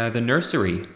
Uh, the nursery.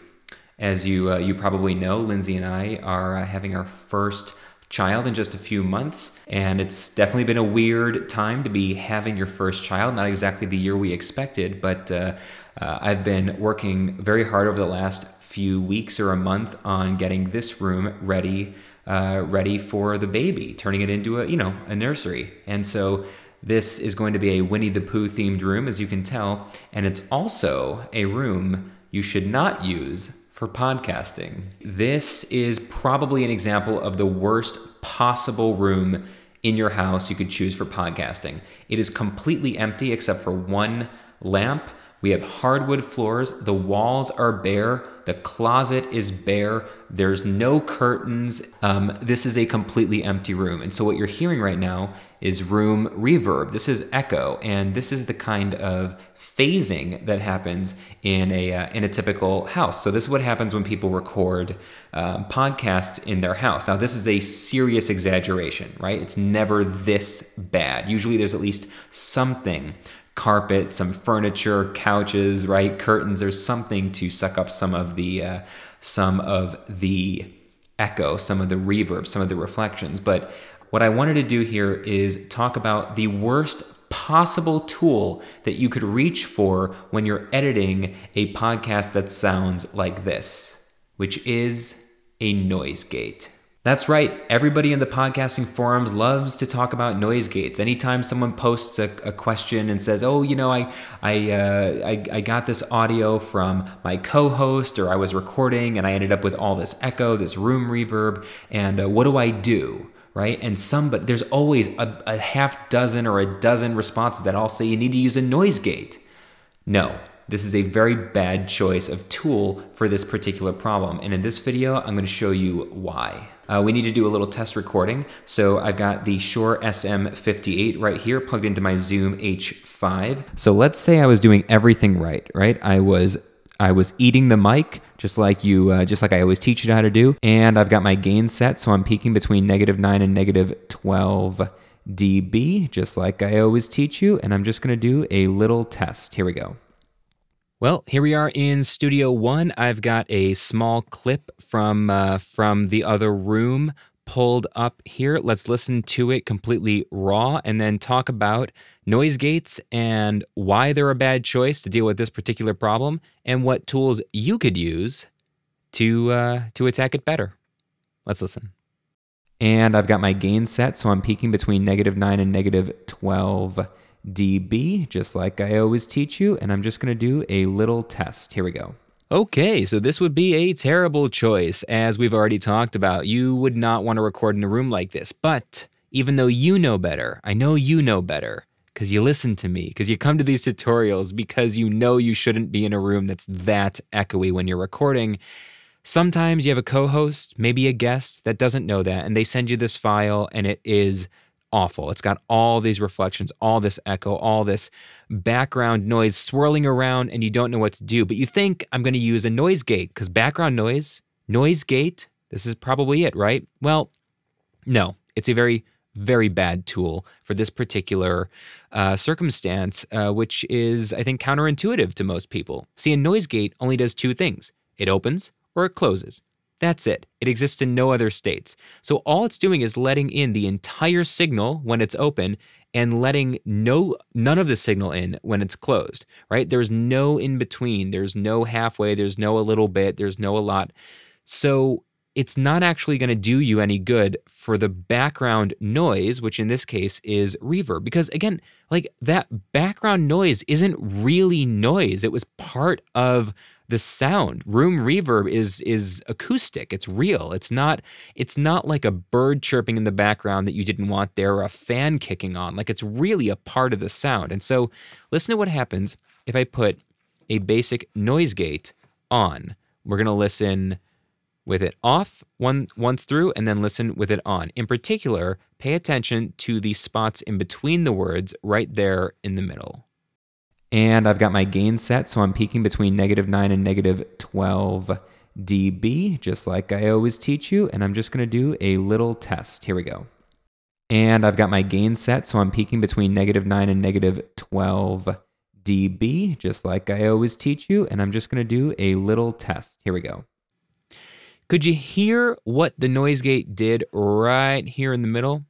As you uh, you probably know, Lindsay and I are uh, having our first child in just a few months, and it's definitely been a weird time to be having your first child. Not exactly the year we expected, but uh, uh, I've been working very hard over the last few weeks or a month on getting this room ready uh, ready for the baby, turning it into a you know a nursery, and so. This is going to be a Winnie the Pooh themed room, as you can tell, and it's also a room you should not use for podcasting. This is probably an example of the worst possible room in your house you could choose for podcasting. It is completely empty except for one lamp. We have hardwood floors. The walls are bare. The closet is bare. There's no curtains. Um, this is a completely empty room. And so, what you're hearing right now is room reverb. This is echo, and this is the kind of phasing that happens in a uh, in a typical house. So this is what happens when people record um, podcasts in their house. Now this is a serious exaggeration, right? It's never this bad. Usually there's at least something carpet, some furniture, couches, right, curtains. There's something to suck up some of the uh, some of the echo, some of the reverb, some of the reflections. But what I wanted to do here is talk about the worst possible tool that you could reach for when you're editing a podcast that sounds like this, which is a noise gate. That's right. Everybody in the podcasting forums loves to talk about noise gates. Anytime someone posts a, a question and says, "Oh, you know, I I, uh, I I got this audio from my co-host, or I was recording and I ended up with all this echo, this room reverb, and uh, what do I do?" Right? And some, but there's always a, a half dozen or a dozen responses that all say you need to use a noise gate. No, this is a very bad choice of tool for this particular problem. And in this video, I'm going to show you why. Uh, we need to do a little test recording. So I've got the Shure SM58 right here plugged into my Zoom H5. So let's say I was doing everything right, right? I was I was eating the mic just like you, uh, just like I always teach you how to do, and I've got my gain set, so I'm peaking between negative nine and negative twelve dB, just like I always teach you. And I'm just going to do a little test. Here we go. Well, here we are in Studio One. I've got a small clip from uh, from the other room pulled up here. Let's listen to it completely raw, and then talk about noise gates and why they're a bad choice to deal with this particular problem, and what tools you could use to uh, to attack it better. Let's listen. And I've got my gain set, so I'm peaking between negative nine and negative twelve dB, just like I always teach you, and I'm just going to do a little test. Here we go. Okay, so this would be a terrible choice, as we've already talked about. You would not want to record in a room like this, but even though you know better, I know you know better, because you listen to me, because you come to these tutorials, because you know you shouldn't be in a room that's that echoey when you're recording. Sometimes you have a co host, maybe a guest that doesn't know that, and they send you this file, and it is awful. It's got all these reflections, all this echo, all this background noise swirling around, and you don't know what to do. But you think I'm going to use a noise gate because background noise, noise gate, this is probably it, right? Well, no, it's a very, very bad tool for this particular uh, circumstance, uh, which is, I think, counterintuitive to most people. See, a noise gate only does two things it opens or it closes. That's it. It exists in no other states. So all it's doing is letting in the entire signal when it's open and letting no none of the signal in when it's closed, right? There's no in between. There's no halfway, there's no a little bit, there's no a lot. So it's not actually going to do you any good for the background noise, which in this case is reverb. Because again, like that background noise isn't really noise. It was part of the sound. Room reverb is is acoustic. It's real. It's not it's not like a bird chirping in the background that you didn't want there or a fan kicking on. Like it's really a part of the sound. And so listen to what happens if i put a basic noise gate on. We're going to listen with it off one once through and then listen with it on. In particular pay attention to the spots in between the words right there in the middle and I've got my gain set, so I'm peaking between negative 9 and negative 12 dB, just like I always teach you. And I'm just going to do a little test. Here we go. And I've got my gain set, so I'm peaking between negative 9 and negative 12 dB, just like I always teach you. And I'm just going to do a little test. Here we go. Could you hear what the noise gate did right here in the middle?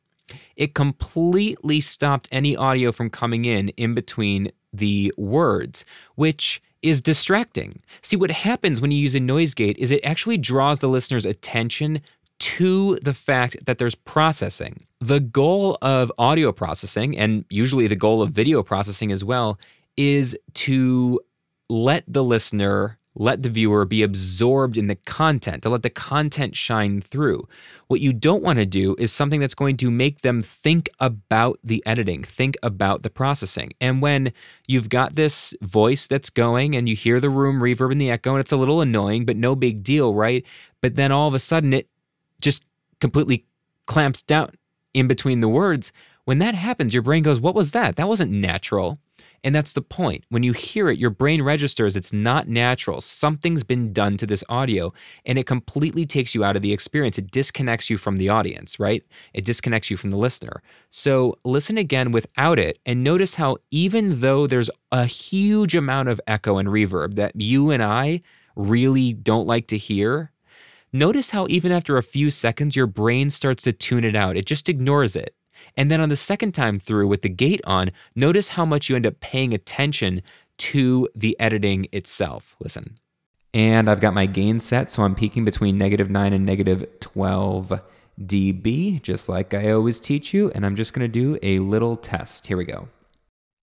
It completely stopped any audio from coming in in between the words, which is distracting. See, what happens when you use a noise gate is it actually draws the listener's attention to the fact that there's processing. The goal of audio processing, and usually the goal of video processing as well, is to let the listener let the viewer be absorbed in the content, to let the content shine through. What you don't want to do is something that's going to make them think about the editing, think about the processing. And when you've got this voice that's going and you hear the room reverb and the echo, and it's a little annoying, but no big deal, right? But then all of a sudden it just completely clamps down in between the words. When that happens, your brain goes, What was that? That wasn't natural. And that's the point. When you hear it, your brain registers it's not natural. Something's been done to this audio, and it completely takes you out of the experience. It disconnects you from the audience, right? It disconnects you from the listener. So listen again without it, and notice how, even though there's a huge amount of echo and reverb that you and I really don't like to hear, notice how even after a few seconds, your brain starts to tune it out. It just ignores it. And then on the second time through with the gate on, notice how much you end up paying attention to the editing itself. Listen. And I've got my gain set, so I'm peaking between negative 9 and negative 12 dB, just like I always teach you. And I'm just going to do a little test. Here we go.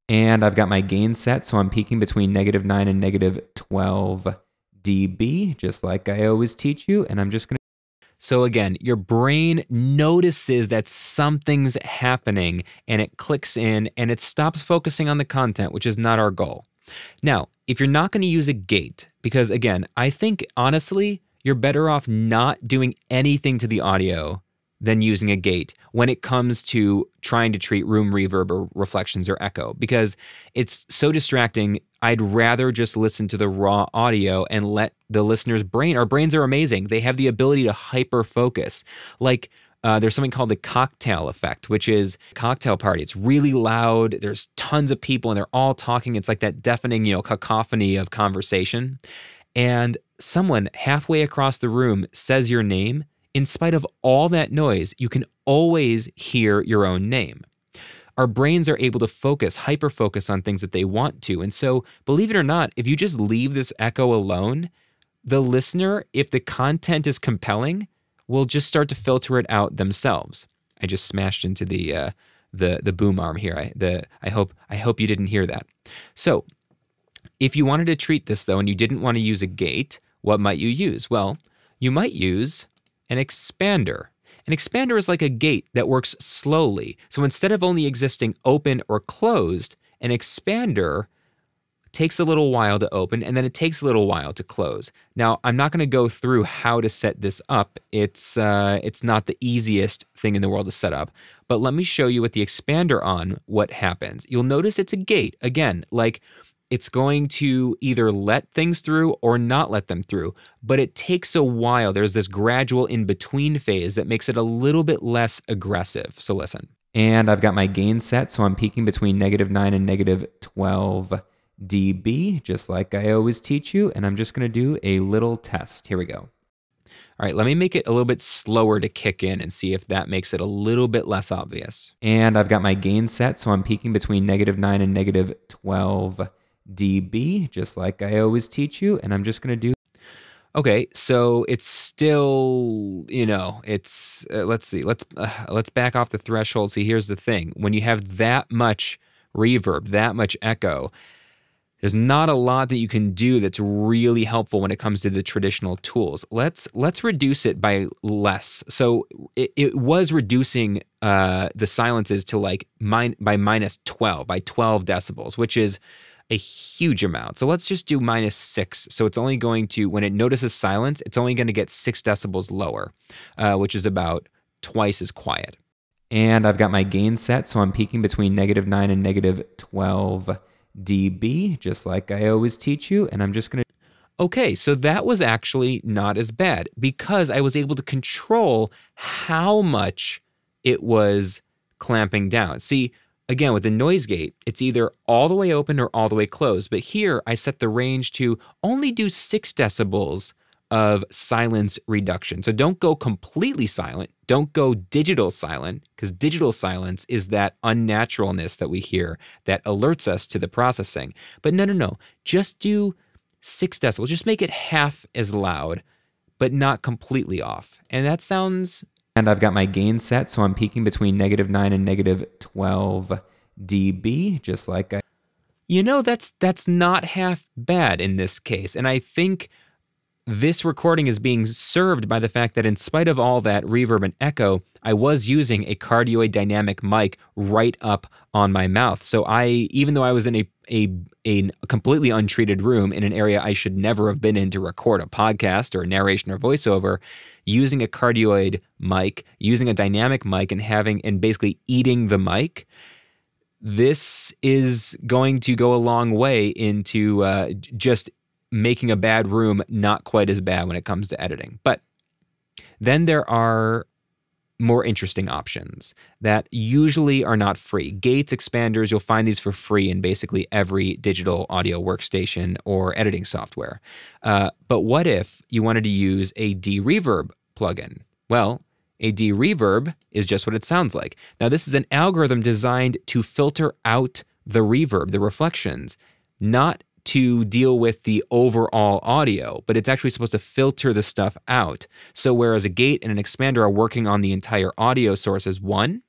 And I've got my gain set, so I'm peaking between negative 9 and negative 12 dB, just like I always teach you. And I'm just going to so again, your brain notices that something's happening and it clicks in and it stops focusing on the content, which is not our goal. Now, if you're not going to use a gate, because again, I think honestly, you're better off not doing anything to the audio than using a gate when it comes to trying to treat room reverb or reflections or echo because it's so distracting. I'd rather just listen to the raw audio and let the listener's brain, our brains are amazing. They have the ability to hyper focus. Like, uh, there's something called the cocktail effect, which is cocktail party. It's really loud. There's tons of people and they're all talking. It's like that deafening, you know, cacophony of conversation. And someone halfway across the room says your name in spite of all that noise, you can always hear your own name. Our brains are able to focus, hyper focus on things that they want to. And so, believe it or not, if you just leave this echo alone, the listener, if the content is compelling, will just start to filter it out themselves. I just smashed into the uh, the the boom arm here. I the I hope I hope you didn't hear that. So, if you wanted to treat this though, and you didn't want to use a gate, what might you use? Well, you might use an expander. An expander is like a gate that works slowly. So instead of only existing open or closed, an expander takes a little while to open and then it takes a little while to close. Now, I'm not going to go through how to set this up. It's uh, it's not the easiest thing in the world to set up, but let me show you with the expander on what happens. You'll notice it's a gate. Again, like it's going to either let things through or not let them through. But it takes a while. There's this gradual in between phase that makes it a little bit less aggressive. So listen. And I've got my gain set, so I'm peaking between negative 9 and negative 12 dB, just like I always teach you. And I'm just going to do a little test. Here we go. All right, let me make it a little bit slower to kick in and see if that makes it a little bit less obvious. And I've got my gain set, so I'm peaking between negative 9 and negative 12 dB, just like I always teach you. And I'm just going to do. Okay, so it's still, you know, it's uh, let's see, let's uh, let's back off the threshold. See, here's the thing: when you have that much reverb, that much echo, there's not a lot that you can do that's really helpful when it comes to the traditional tools. Let's let's reduce it by less. So it, it was reducing uh, the silences to like mine by minus 12 by 12 decibels, which is a huge amount. So let's just do minus six. So it's only going to, when it notices silence, it's only going to get six decibels lower, uh, which is about twice as quiet. And I've got my gain set, so I'm peaking between negative 9 and negative 12 dB, just like I always teach you. And I'm just going to. Okay, so that was actually not as bad because I was able to control how much it was clamping down. See, Again, with the noise gate, it's either all the way open or all the way closed. But here I set the range to only do six decibels of silence reduction. So don't go completely silent. Don't go digital silent, because digital silence is that unnaturalness that we hear that alerts us to the processing. But no, no, no. Just do six decibels. Just make it half as loud, but not completely off. And that sounds. And I've got my gain set, so I'm peaking between negative 9 and negative 12 dB, just like I. You know, that's that's not half bad in this case. And I think this recording is being served by the fact that, in spite of all that reverb and echo, I was using a cardioid dynamic mic right up on my mouth. So I, even though I was in a a, a completely untreated room in an area I should never have been in to record a podcast or a narration or voiceover, using a cardioid mic, using a dynamic mic, and having and basically eating the mic this is going to go a long way into uh, just making a bad room not quite as bad when it comes to editing. But then there are more interesting options that usually are not free. Gates expanders, you'll find these for free in basically every digital audio workstation or editing software. Uh, but what if you wanted to use a D-Reverb plugin? Well, a D-Reverb is just what it sounds like. Now, this is an algorithm designed to filter out the reverb, the reflections, not to deal with the overall audio, but it's actually supposed to filter the stuff out. So, whereas a gate and an expander are working on the entire audio source as one,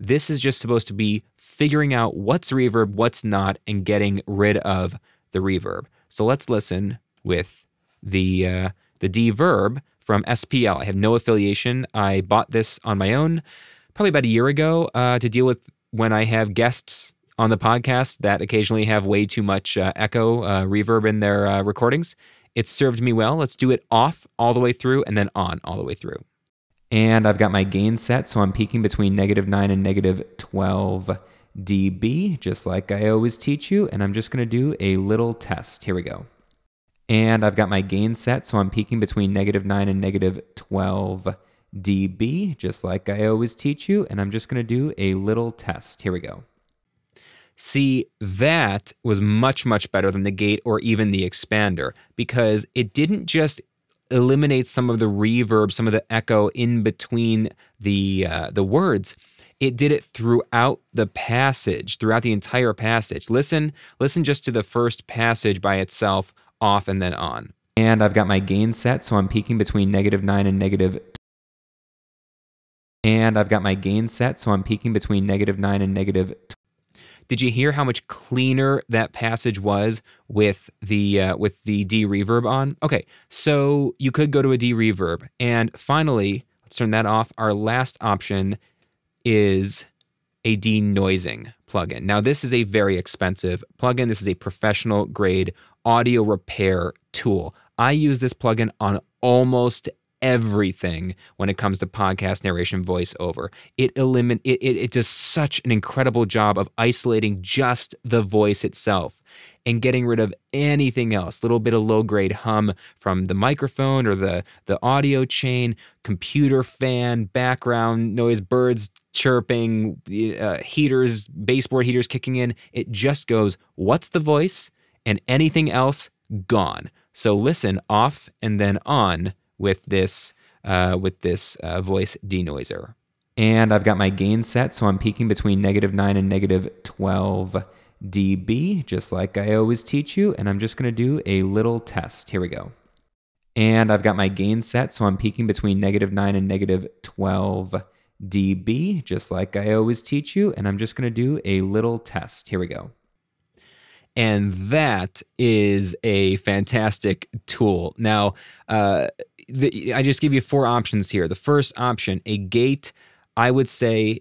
this is just supposed to be figuring out what's reverb, what's not, and getting rid of the reverb. So let's listen with the uh, the De-Verb from SPL. I have no affiliation. I bought this on my own probably about a year ago uh, to deal with when I have guests on the podcast that occasionally have way too much uh, echo, uh, reverb in their uh, recordings. It's served me well. Let's do it off all the way through and then on all the way through. And I've got my gain set, so I'm peaking between negative 9 and negative 12 dB, just like I always teach you. And I'm just going to do a little test. Here we go. And I've got my gain set, so I'm peaking between negative 9 and negative 12 dB, just like I always teach you. And I'm just going to do a little test. Here we go. See, that was much, much better than the gate or even the expander because it didn't just eliminate some of the reverb, some of the echo in between the uh, the words. It did it throughout the passage, throughout the entire passage. Listen, listen just to the first passage by itself, off and then on. And I've got my gain set, so I'm peaking between negative nine and negative. And I've got my gain set, so I'm peaking between negative nine and negative did you hear how much cleaner that passage was with the uh, with the D reverb on? Okay, so you could go to a D reverb, and finally, let's turn that off. Our last option is a denoising plugin. Now, this is a very expensive plugin. This is a professional grade audio repair tool. I use this plugin on almost everything when it comes to podcast narration voiceover. It eliminate it, it, it does such an incredible job of isolating just the voice itself and getting rid of anything else. Little bit of low grade hum from the microphone or the the audio chain computer fan background noise birds chirping uh, heaters baseboard heaters kicking in. It just goes what's the voice? And anything else? Gone. So listen off and then on with this uh, with this uh, voice denoiser. And I've got my gain set, so I'm peaking between negative 9 and negative 12 dB, just like I always teach you. And I'm just going to do a little test. Here we go. And I've got my gain set, so I'm peaking between negative 9 and negative 12 dB, just like I always teach you. And I'm just going to do a little test. Here we go. And that is a fantastic tool. Now, uh, the, I just give you four options here. The first option, a gate, I would say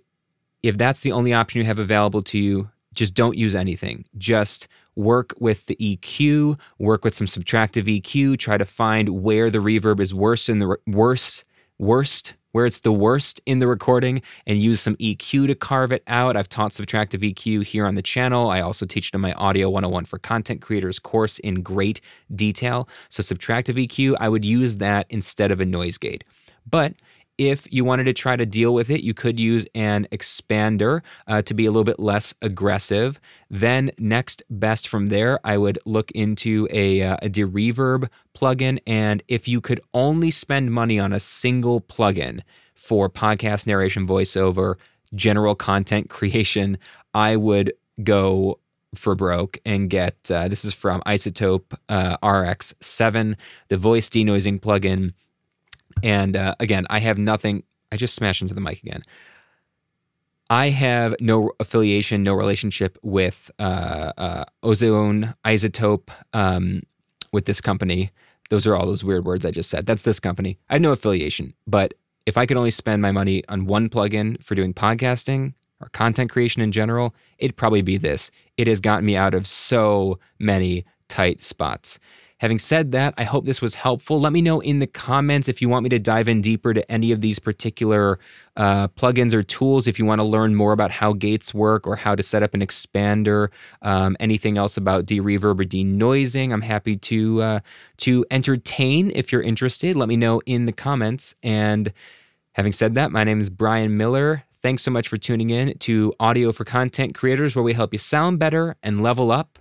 if that's the only option you have available to you, just don't use anything. Just work with the EQ, work with some subtractive EQ, try to find where the reverb is worse in the worse worst where it's the worst in the recording and use some EQ to carve it out. I've taught subtractive EQ here on the channel. I also teach it in my Audio 101 for Content Creators course in great detail. So, subtractive EQ, I would use that instead of a noise gate. But if you wanted to try to deal with it, you could use an expander uh, to be a little bit less aggressive. Then, next best from there, I would look into a, uh, a Reverb plugin. And if you could only spend money on a single plugin for podcast narration voiceover, general content creation, I would go for broke and get uh, this is from iZotope uh, RX7, the voice denoising plugin. And uh, again, I have nothing. I just smashed into the mic again. I have no affiliation, no relationship with uh, uh, Ozone iZotope um, with this company. Those are all those weird words I just said. That's this company. I have no affiliation, but if I could only spend my money on one plugin for doing podcasting, or content creation in general, it'd probably be this. It has gotten me out of so many tight spots. Having said that, I hope this was helpful. Let me know in the comments if you want me to dive in deeper to any of these particular uh, plugins or tools. If you want to learn more about how gates work or how to set up an expander, um, anything else about de-reverb or denoising, I'm happy to uh, to entertain. If you're interested, let me know in the comments. And having said that, my name is Brian Miller. Thanks so much for tuning in to Audio for Content Creators, where we help you sound better and level up.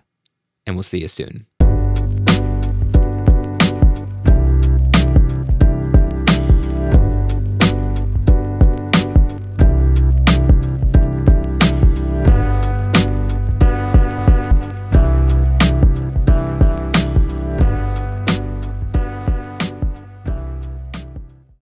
And we'll see you soon.